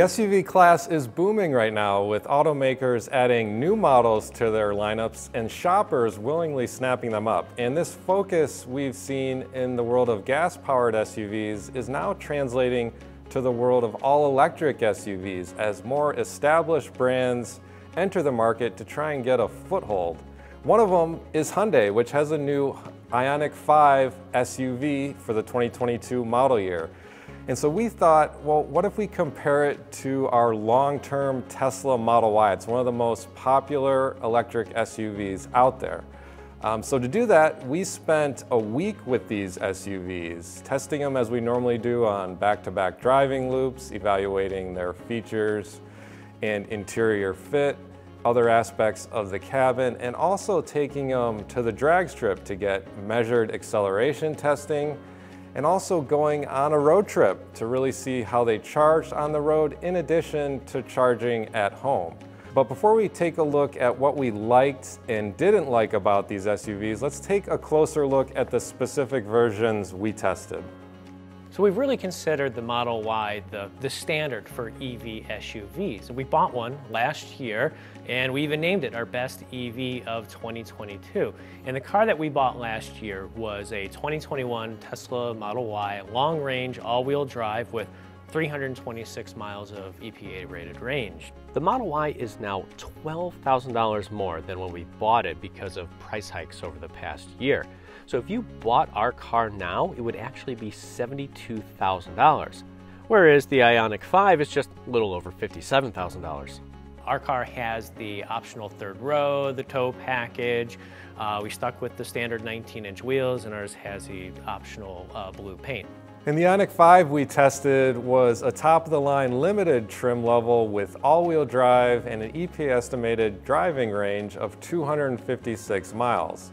The SUV class is booming right now with automakers adding new models to their lineups and shoppers willingly snapping them up. And this focus we've seen in the world of gas-powered SUVs is now translating to the world of all-electric SUVs as more established brands enter the market to try and get a foothold. One of them is Hyundai, which has a new Ioniq 5 SUV for the 2022 model year. And so we thought, well, what if we compare it to our long-term Tesla Model Y? It's one of the most popular electric SUVs out there. Um, so to do that, we spent a week with these SUVs, testing them as we normally do on back-to-back -back driving loops, evaluating their features and interior fit, other aspects of the cabin, and also taking them to the drag strip to get measured acceleration testing, and also going on a road trip to really see how they charged on the road in addition to charging at home. But before we take a look at what we liked and didn't like about these SUVs, let's take a closer look at the specific versions we tested. So we've really considered the Model Y the, the standard for EV SUVs. We bought one last year and we even named it our best EV of 2022. And the car that we bought last year was a 2021 Tesla Model Y long range all-wheel drive with 326 miles of EPA rated range. The Model Y is now $12,000 more than when we bought it because of price hikes over the past year. So if you bought our car now, it would actually be $72,000. Whereas the Ioniq 5 is just a little over $57,000. Our car has the optional third row, the tow package. Uh, we stuck with the standard 19-inch wheels, and ours has the optional uh, blue paint. And the Ioniq 5 we tested was a top-of-the-line limited trim level with all-wheel drive and an EPA estimated driving range of 256 miles.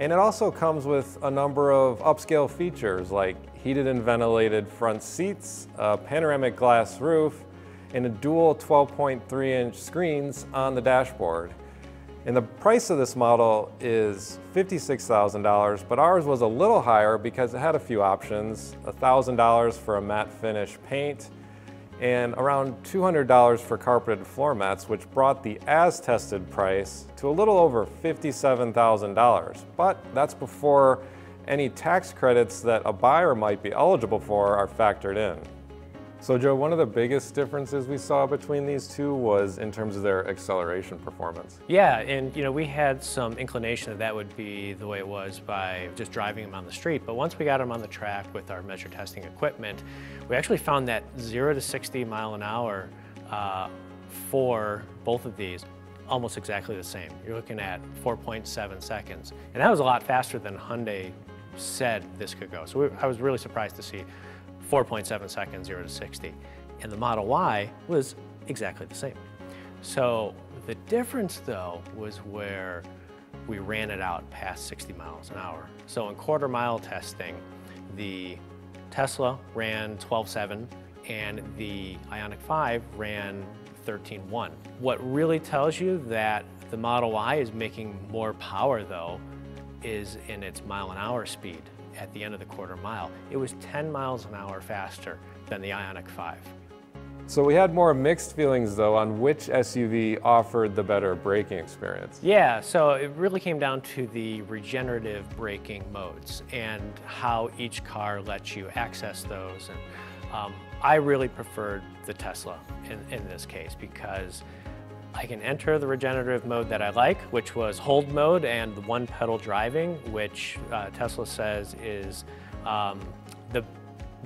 And it also comes with a number of upscale features like heated and ventilated front seats, a panoramic glass roof, and a dual 12.3 inch screens on the dashboard. And the price of this model is $56,000, but ours was a little higher because it had a few options, $1,000 for a matte finish paint, and around $200 for carpeted floor mats, which brought the as-tested price to a little over $57,000. But that's before any tax credits that a buyer might be eligible for are factored in. So Joe, one of the biggest differences we saw between these two was in terms of their acceleration performance. Yeah, and you know, we had some inclination that that would be the way it was by just driving them on the street, but once we got them on the track with our measure testing equipment, we actually found that 0 to 60 mile an hour uh, for both of these almost exactly the same. You're looking at 4.7 seconds, and that was a lot faster than Hyundai said this could go. So we, I was really surprised to see 4.7 seconds, 0 to 60. And the Model Y was exactly the same. So the difference though was where we ran it out past 60 miles an hour. So in quarter mile testing, the Tesla ran 12.7 and the Ioniq 5 ran 13.1. What really tells you that the Model Y is making more power though is in its mile an hour speed at the end of the quarter mile. It was 10 miles an hour faster than the Ioniq 5. So we had more mixed feelings though on which SUV offered the better braking experience. Yeah, so it really came down to the regenerative braking modes and how each car lets you access those. And um, I really preferred the Tesla in, in this case because I can enter the regenerative mode that I like, which was hold mode and the one pedal driving, which uh, Tesla says is um, the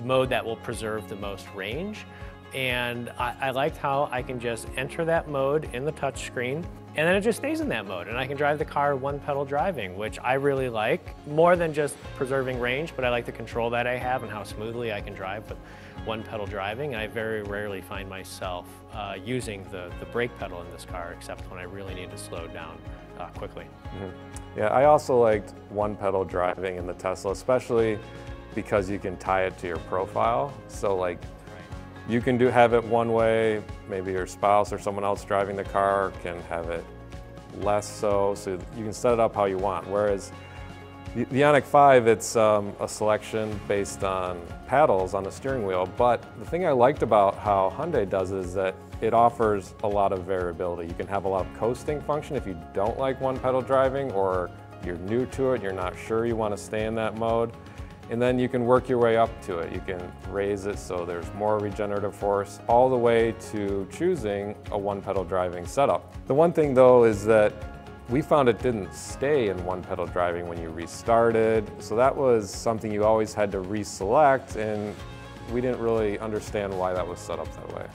mode that will preserve the most range. And I, I liked how I can just enter that mode in the touchscreen and then it just stays in that mode and I can drive the car one pedal driving, which I really like. More than just preserving range, but I like the control that I have and how smoothly I can drive with one pedal driving. I very rarely find myself uh, using the, the brake pedal in this car, except when I really need to slow down uh, quickly. Mm -hmm. Yeah, I also liked one pedal driving in the Tesla, especially because you can tie it to your profile. So like you can do have it one way, maybe your spouse or someone else driving the car can have it less so, so you can set it up how you want. Whereas The, Ioniq 5, it's um, a selection based on paddles on the steering wheel, but the thing I liked about how Hyundai does is that it offers a lot of variability. You can have a lot of coasting function if you don't like one pedal driving or you're new to it, you're not sure you want to stay in that mode. And then you can work your way up to it. You can raise it so there's more regenerative force all the way to choosing a one pedal driving setup. The one thing though is that we found it didn't stay in one pedal driving when you restarted, so that was something you always had to reselect and we didn't really understand why that was set up that way.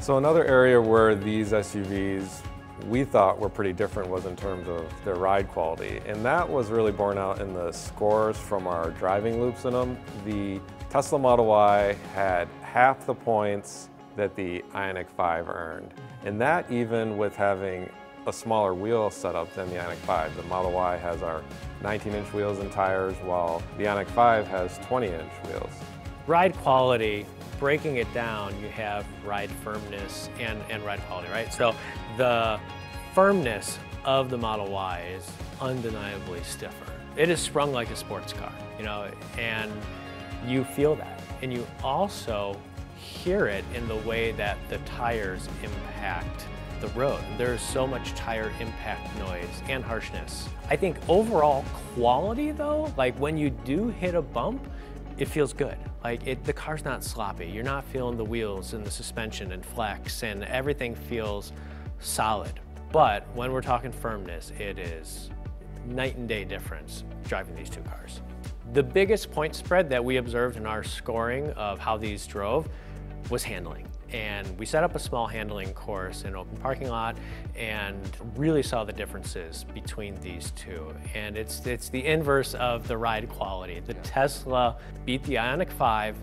So another area where these SUVs we thought were pretty different was in terms of their ride quality. And that was really borne out in the scores from our driving loops in them. The Tesla Model Y had half the points that the Ioniq 5 earned. And that even with having a smaller wheel setup than the Ioniq 5. The Model Y has our 19-inch wheels and tires, while the Ioniq 5 has 20-inch wheels. Ride quality, breaking it down, you have ride firmness and, and ride quality, right? So the firmness of the Model Y is undeniably stiffer. It is sprung like a sports car, you know, and you feel that. And you also hear it in the way that the tires impact the road. There's so much tire impact noise and harshness. I think overall quality though, like when you do hit a bump, it feels good. Like it, the car's not sloppy. You're not feeling the wheels and the suspension and flex and everything feels solid. But when we're talking firmness, it is night and day difference driving these two cars. The biggest point spread that we observed in our scoring of how these drove was handling. And we set up a small handling course in open parking lot and really saw the differences between these two. And it's, it's the inverse of the ride quality. The yeah. Tesla beat the Ioniq 5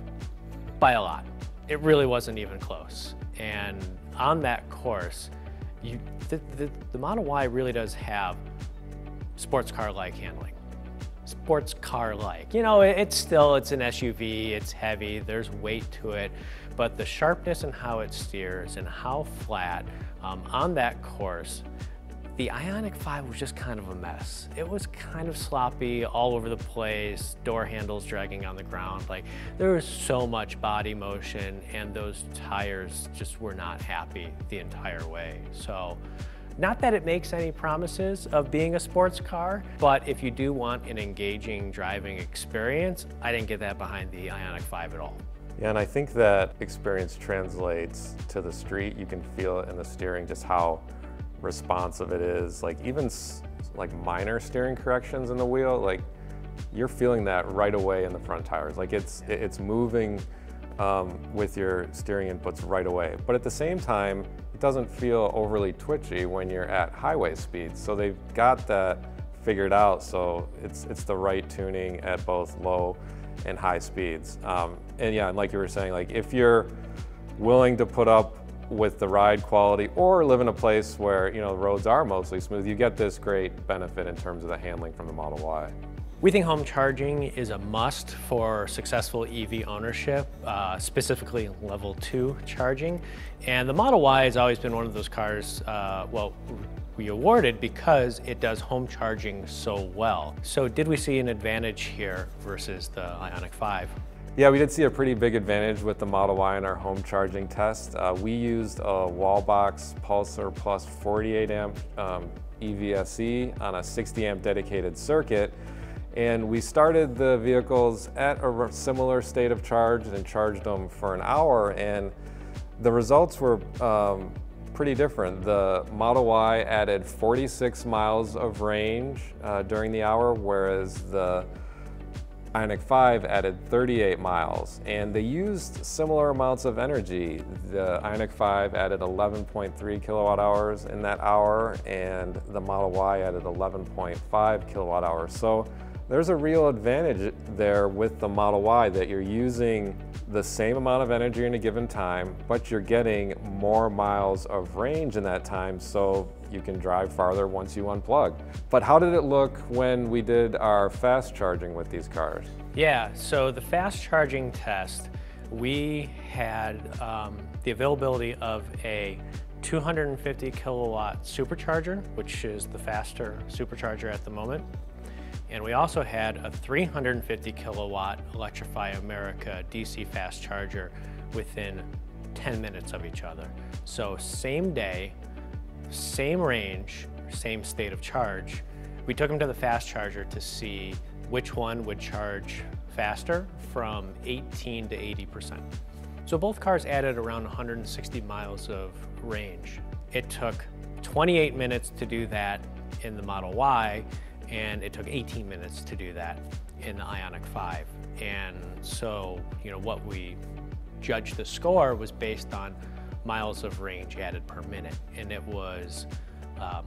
by a lot. It really wasn't even close. And on that course, you, the, the, the Model Y really does have sports car-like handling sports car-like. You know, it's still, it's an SUV, it's heavy, there's weight to it, but the sharpness and how it steers and how flat um, on that course, the Ioniq 5 was just kind of a mess. It was kind of sloppy all over the place, door handles dragging on the ground. Like there was so much body motion and those tires just were not happy the entire way. So not that it makes any promises of being a sports car, but if you do want an engaging driving experience, I didn't get that behind the Ioniq 5 at all. Yeah, and I think that experience translates to the street. You can feel it in the steering, just how responsive it is. Like even like minor steering corrections in the wheel, like you're feeling that right away in the front tires. Like it's it's moving um, with your steering inputs right away. But at the same time, it doesn't feel overly twitchy when you're at highway speeds. So they've got that figured out. So it's it's the right tuning at both low and high speeds. Um, and yeah, and like you were saying, like if you're willing to put up with the ride quality or live in a place where you know the roads are mostly smooth, you get this great benefit in terms of the handling from the Model Y. We think home charging is a must for successful EV ownership, uh, specifically level two charging. And the Model Y has always been one of those cars, uh, well, we awarded because it does home charging so well. So did we see an advantage here versus the Ioniq 5? Yeah, we did see a pretty big advantage with the Model Y in our home charging test. Uh, we used a Wallbox Pulsar Plus 48 amp um, EVSE on a 60 amp dedicated circuit. And we started the vehicles at a similar state of charge and charged them for an hour. And the results were um, pretty different. The Model Y added 46 miles of range uh, during the hour, whereas the Ioniq 5 added 38 miles, and they used similar amounts of energy. The Ioniq 5 added 11.3 kilowatt hours in that hour, and the Model Y added 11.5 kilowatt hours. So there's a real advantage there with the Model Y that you're using the same amount of energy in a given time, but you're getting more miles of range in that time so you can drive farther once you unplug. But how did it look when we did our fast charging with these cars? Yeah, so the fast charging test, we had um, the availability of a 250 kilowatt supercharger, which is the faster supercharger at the moment. And we also had a 350 kilowatt Electrify America DC fast charger within 10 minutes of each other. So same day, same range, same state of charge. We took them to the fast charger to see which one would charge faster from 18 to 80%. So both cars added around 160 miles of range. It took 28 minutes to do that in the Model Y, and it took 18 minutes to do that in the Ioniq 5. And so, you know, what we judged the score was based on miles of range added per minute, and it was um,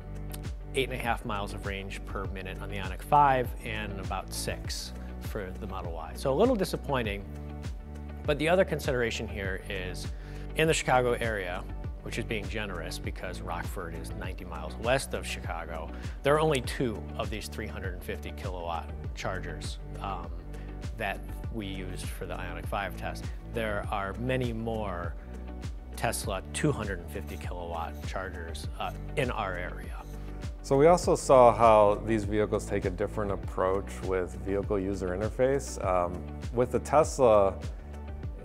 eight and a half miles of range per minute on the Ioniq 5 and about six for the Model Y. So a little disappointing, but the other consideration here is in the Chicago area, which is being generous because Rockford is 90 miles west of Chicago, there are only two of these 350 kilowatt chargers um, that we used for the Ioniq 5 test. There are many more Tesla 250 kilowatt chargers uh, in our area. So we also saw how these vehicles take a different approach with vehicle user interface. Um, with the Tesla,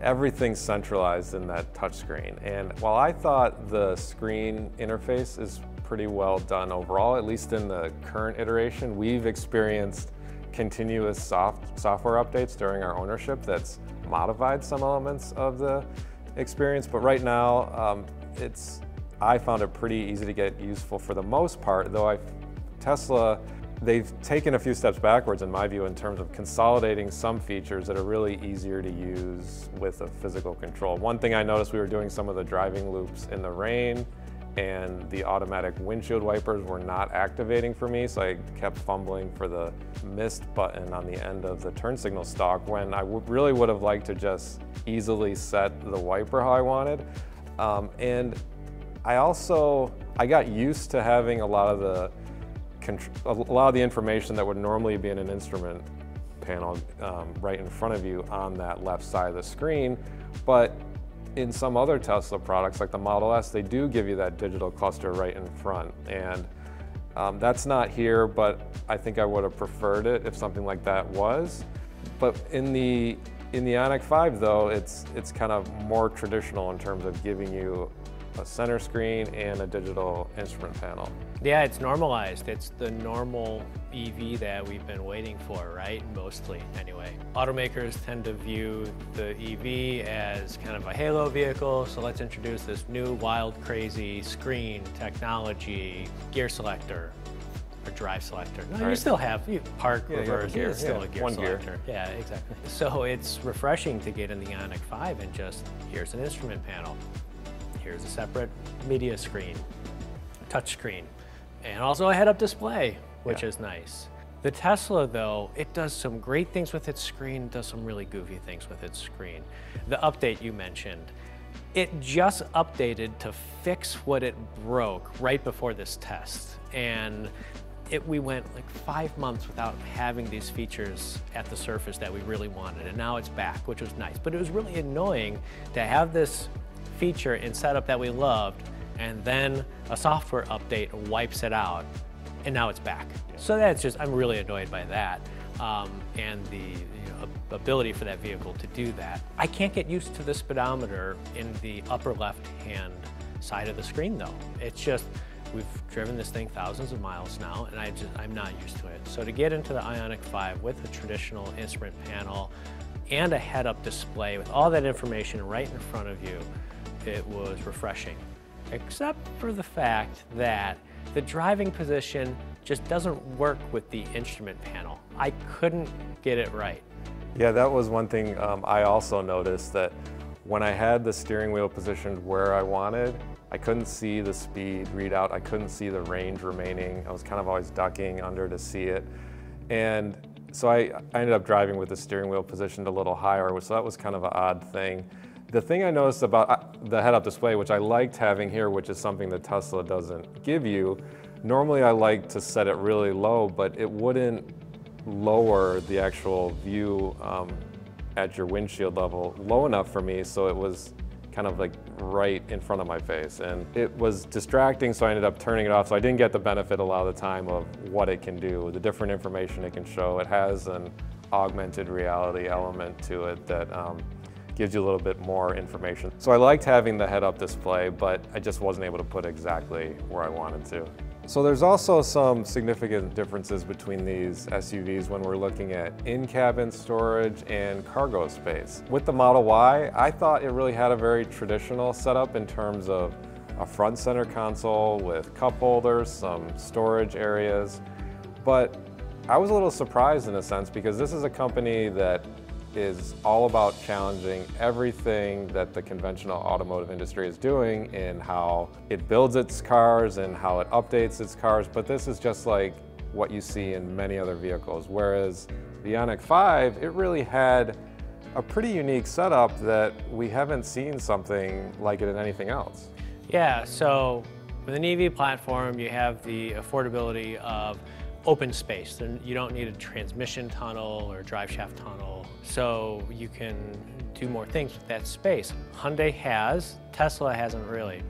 everything's centralized in that touchscreen. And while I thought the screen interface is pretty well done overall, at least in the current iteration, we've experienced continuous soft software updates during our ownership that's modified some elements of the experience. But right now, um, it's I found it pretty easy to get useful for the most part, though I, Tesla, they've taken a few steps backwards in my view in terms of consolidating some features that are really easier to use with a physical control. One thing I noticed, we were doing some of the driving loops in the rain and the automatic windshield wipers were not activating for me, so I kept fumbling for the mist button on the end of the turn signal stalk when I really would have liked to just easily set the wiper how I wanted. Um, and I also, I got used to having a lot of the, a lot of the information that would normally be in an instrument panel um, right in front of you on that left side of the screen. But in some other Tesla products, like the Model S, they do give you that digital cluster right in front. And um, that's not here, but I think I would have preferred it if something like that was. But in the in the Ioniq 5 though, it's it's kind of more traditional in terms of giving you a center screen and a digital instrument panel. Yeah, it's normalized. It's the normal EV that we've been waiting for, right? Mostly, anyway. Automakers tend to view the EV as kind of a halo vehicle, so let's introduce this new wild, crazy screen, technology, gear selector, or drive selector. No, right. you still have you park, yeah, reverse, gear, it's still yeah. a gear One selector. Gear. Yeah, exactly. So it's refreshing to get in the Ioniq 5 and just, here's an instrument panel. Here's a separate media screen, touch screen, and also a head-up display, which yeah. is nice. The Tesla, though, it does some great things with its screen, does some really goofy things with its screen. The update you mentioned, it just updated to fix what it broke right before this test. And it, we went like five months without having these features at the surface that we really wanted. And now it's back, which was nice. But it was really annoying to have this feature and setup that we loved, and then a software update wipes it out, and now it's back. So that's just, I'm really annoyed by that. Um, and the you know, ability for that vehicle to do that. I can't get used to the speedometer in the upper left-hand side of the screen though. It's just, we've driven this thing thousands of miles now and I just, I'm not used to it. So to get into the Ioniq 5 with a traditional instrument panel and a head-up display with all that information right in front of you, it was refreshing, except for the fact that the driving position just doesn't work with the instrument panel. I couldn't get it right. Yeah, that was one thing um, I also noticed that when I had the steering wheel positioned where I wanted, I couldn't see the speed readout. I couldn't see the range remaining. I was kind of always ducking under to see it. And so I, I ended up driving with the steering wheel positioned a little higher, so that was kind of an odd thing. The thing I noticed about uh, the head-up display, which I liked having here, which is something that Tesla doesn't give you, normally I like to set it really low, but it wouldn't lower the actual view um, at your windshield level low enough for me, so it was kind of like right in front of my face. And it was distracting, so I ended up turning it off. So I didn't get the benefit a lot of the time of what it can do, the different information it can show. It has an augmented reality element to it that um, gives you a little bit more information. So I liked having the head-up display, but I just wasn't able to put exactly where I wanted to. So there's also some significant differences between these SUVs when we're looking at in-cabin storage and cargo space. With the Model Y, I thought it really had a very traditional setup in terms of a front center console with cup holders, some storage areas, but I was a little surprised in a sense because this is a company that is all about challenging everything that the conventional automotive industry is doing in how it builds its cars and how it updates its cars, but this is just like what you see in many other vehicles. Whereas the Ioniq 5, it really had a pretty unique setup that we haven't seen something like it in anything else. Yeah, so with an EV platform, you have the affordability of open space. You don't need a transmission tunnel or drive shaft tunnel, so you can do more things with that space. Hyundai has, Tesla hasn't really,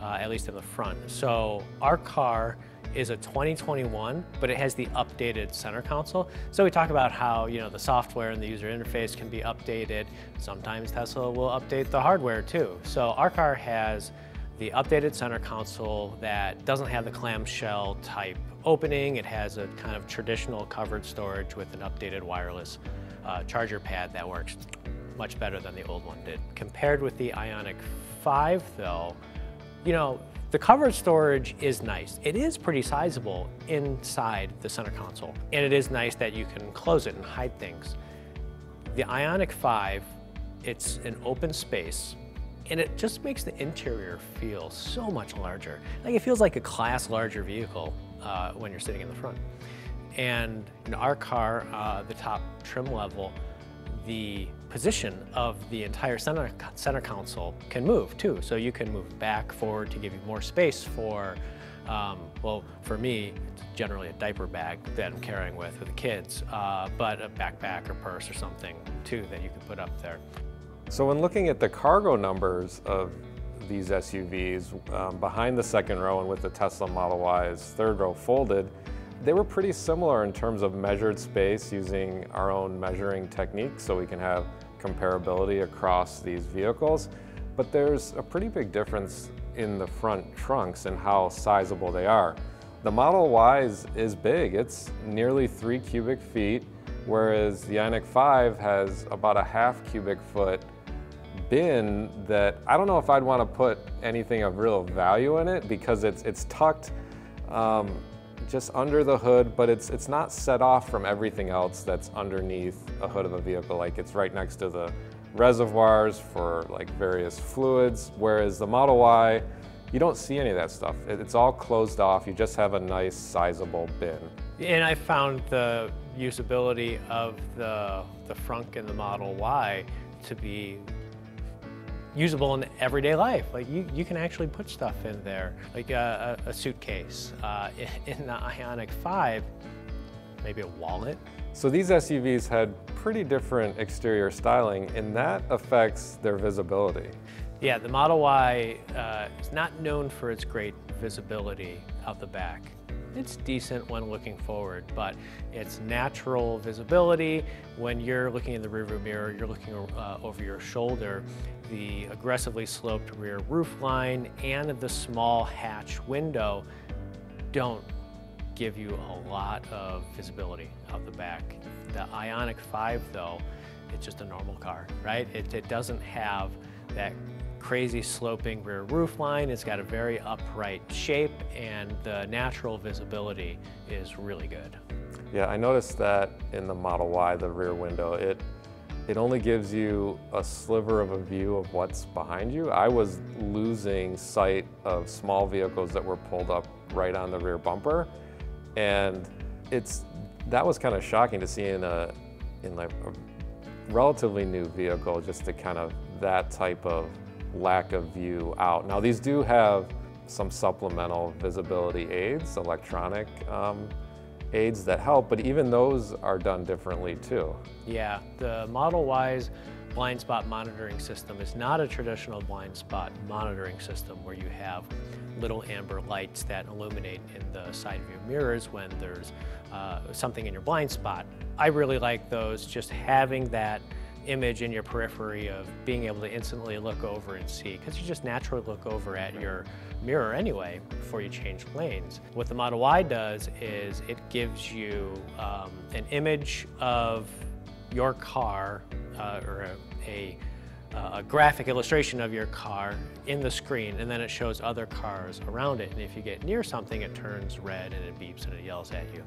uh, at least in the front. So our car is a 2021, but it has the updated center console. So we talk about how you know the software and the user interface can be updated. Sometimes Tesla will update the hardware too. So our car has the updated center console that doesn't have the clamshell type opening. It has a kind of traditional covered storage with an updated wireless uh, charger pad that works much better than the old one did. Compared with the Ioniq 5 though, you know, the covered storage is nice. It is pretty sizable inside the center console. And it is nice that you can close it and hide things. The Ioniq 5, it's an open space and it just makes the interior feel so much larger. Like it feels like a class larger vehicle uh, when you're sitting in the front. And in our car, uh, the top trim level, the position of the entire center, center console can move too. So you can move back, forward to give you more space for, um, well, for me, it's generally a diaper bag that I'm carrying with with the kids, uh, but a backpack or purse or something too that you can put up there. So when looking at the cargo numbers of these SUVs um, behind the second row and with the Tesla Model Y's third row folded, they were pretty similar in terms of measured space using our own measuring technique so we can have comparability across these vehicles. But there's a pretty big difference in the front trunks and how sizable they are. The Model Y is, is big, it's nearly three cubic feet, whereas the Ioniq 5 has about a half cubic foot bin that I don't know if I'd want to put anything of real value in it because it's, it's tucked um, just under the hood, but it's, it's not set off from everything else that's underneath a hood of a vehicle. Like it's right next to the reservoirs for like various fluids, whereas the Model Y, you don't see any of that stuff. It's all closed off. You just have a nice sizable bin. And I found the usability of the, the frunk in the Model Y to be usable in everyday life. Like you, you can actually put stuff in there, like a, a, a suitcase. Uh, in the Ioniq 5, maybe a wallet. So these SUVs had pretty different exterior styling and that affects their visibility. Yeah, the Model Y uh, is not known for its great visibility out the back. It's decent when looking forward, but it's natural visibility. When you're looking in the rearview mirror, you're looking uh, over your shoulder. The aggressively sloped rear roof line and the small hatch window don't give you a lot of visibility out the back. The Ioniq 5 though, it's just a normal car, right? It, it doesn't have that crazy sloping rear roof line. It's got a very upright shape and the natural visibility is really good. Yeah, I noticed that in the Model Y, the rear window, it it only gives you a sliver of a view of what's behind you. I was losing sight of small vehicles that were pulled up right on the rear bumper. And it's that was kind of shocking to see in a in like a relatively new vehicle just to kind of that type of lack of view out. Now these do have some supplemental visibility aids, electronic um, aids that help, but even those are done differently too. Yeah, the Model Ys blind spot monitoring system is not a traditional blind spot monitoring system where you have little amber lights that illuminate in the side view mirrors when there's uh, something in your blind spot. I really like those, just having that image in your periphery of being able to instantly look over and see, because you just naturally look over at your mirror anyway before you change lanes. What the Model Y does is it gives you um, an image of your car uh, or a, a uh, a graphic illustration of your car in the screen and then it shows other cars around it and if you get near something it turns red and it beeps and it yells at you.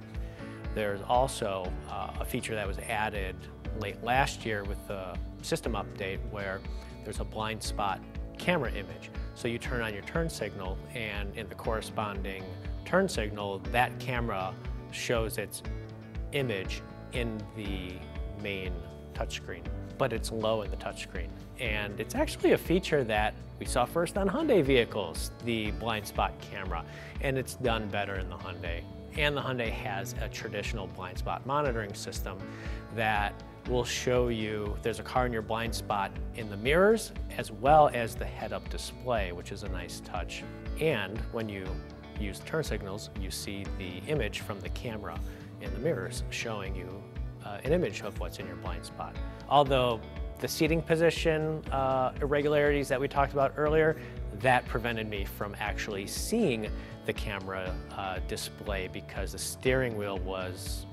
There's also uh, a feature that was added late last year with the system update where there's a blind spot camera image. So you turn on your turn signal and in the corresponding turn signal, that camera shows its image in the main touchscreen, but it's low in the touchscreen. And it's actually a feature that we saw first on Hyundai vehicles, the blind spot camera, and it's done better in the Hyundai and the Hyundai has a traditional blind spot monitoring system that will show you there's a car in your blind spot in the mirrors as well as the head-up display, which is a nice touch. And when you use turn signals, you see the image from the camera in the mirrors showing you uh, an image of what's in your blind spot. Although the seating position uh, irregularities that we talked about earlier, that prevented me from actually seeing the camera uh, display because the steering wheel was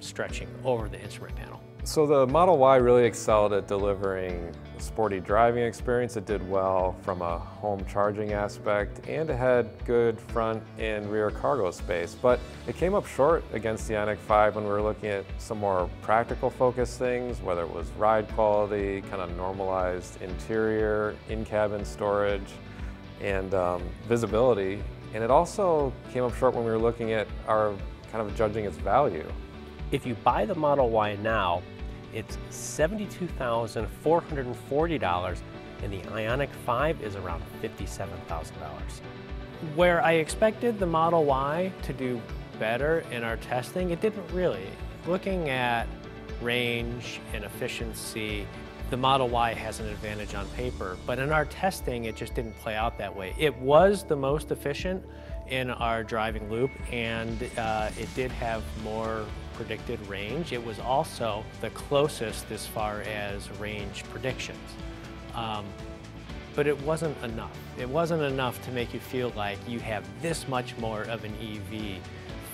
stretching over the instrument panel. So the Model Y really excelled at delivering a sporty driving experience. It did well from a home charging aspect and it had good front and rear cargo space. But it came up short against the Ioniq 5 when we were looking at some more practical focused things, whether it was ride quality, kind of normalized interior, in-cabin storage, and um, visibility. And it also came up short when we were looking at our kind of judging its value. If you buy the Model Y now, it's $72,440 and the Ioniq 5 is around $57,000. Where I expected the Model Y to do better in our testing, it didn't really. Looking at range and efficiency, the Model Y has an advantage on paper, but in our testing, it just didn't play out that way. It was the most efficient in our driving loop, and uh, it did have more predicted range. It was also the closest as far as range predictions. Um, but it wasn't enough. It wasn't enough to make you feel like you have this much more of an EV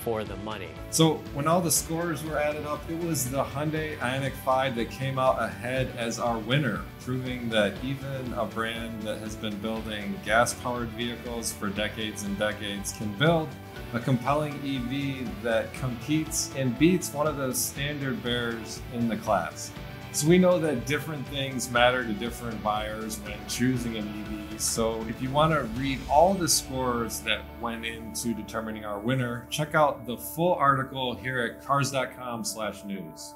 for the money. So when all the scores were added up, it was the Hyundai Ioniq 5 that came out ahead as our winner, proving that even a brand that has been building gas-powered vehicles for decades and decades can build a compelling EV that competes and beats one of the standard bearers in the class. So we know that different things matter to different buyers when choosing an EV. So if you want to read all the scores that went into determining our winner, check out the full article here at cars.com/news.